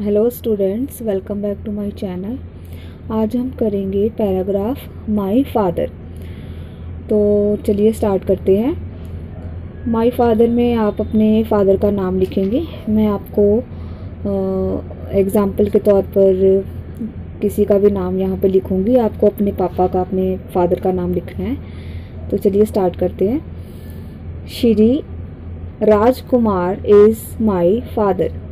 Hello students welcome back to my channel आज हम करेंगे पैराग्राफ माय फादर तो चलिए स्टार्ट करते हैं. माय फादर में आप अपने फादर का नाम लिखेंगे. मैं आपको एग्ज़ाम्पल के तौर पर किसी का भी नाम यहाँ पे लिखूँगी. आपको अपने पापा का, अपने फादर का नाम लिखना है. तो चलिए स्टार्ट करते हैं. Shri Rajkumar is my father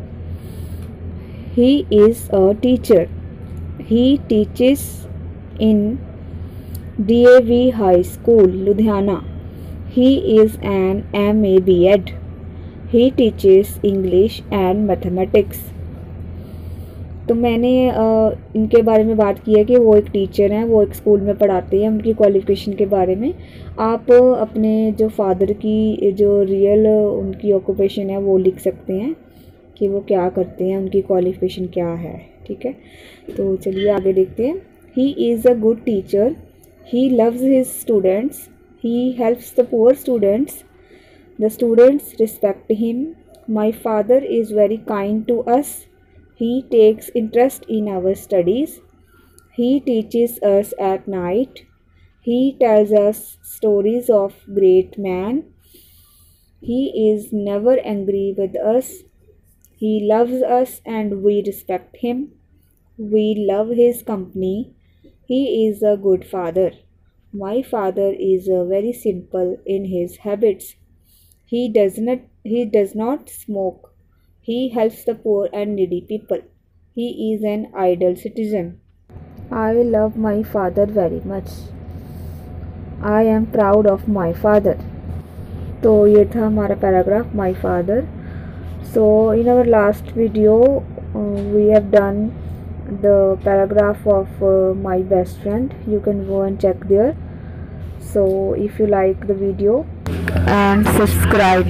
He is a teacher. He teaches in DAV High School, Ludhiana. He is an MA BEd. He teaches English and Mathematics. तो मैंने इनके बारे में बात की है कि वो एक टीचर हैं वो एक स्कूल में पढ़ाते हैं उनकी क्वालिफ़िकेशन के बारे में आप अपने जो फादर की जो रियल उनकी ऑक्यूपेशन है वो लिख सकते हैं कि वो क्या करते हैं, उनकी क्वालिफिकेशन क्या है, ठीक है? तो चलिए आगे देखते हैं। He is a good teacher he loves his students he helps the poor students the students respect him my father is very kind to us he takes interest in our studies he teaches us at night he tells us stories of great man. He is never angry with us. he loves us and we respect him. We love his company. He is a good father. My father is very simple in his habits. He does not he does not smoke. He helps the poor and needy people. He is an ideal citizen. I love my father very much. I am proud of my father. तो ये था हमारा paragraph my father so in our last video uh, we have done the paragraph of uh, my best friend. You can go and check there. So if you like the video and subscribe